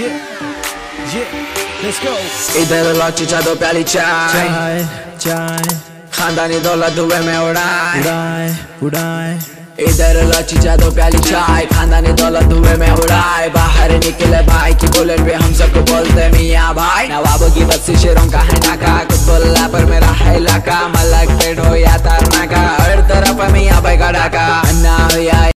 Yeah, yeah, let's go. इधर लौट चीचा दो प्याली चाय चाय चाय खानदानी दौलत धुए में उड़ाए उड़ाए उड़ाए इधर लौट चीचा दो प्याली चाय खानदानी दौलत दुबे में उड़ाए बाहर निकले भाई की बुलेट पे हम सबको बोलते मियाँ भाई नवाबों की बस्ती शेरों का है नाका कुछ बोला पर मेरा है इलाका मलक पेड़ हो या तारना का हर तरफ़ मियाँ भाई का डाका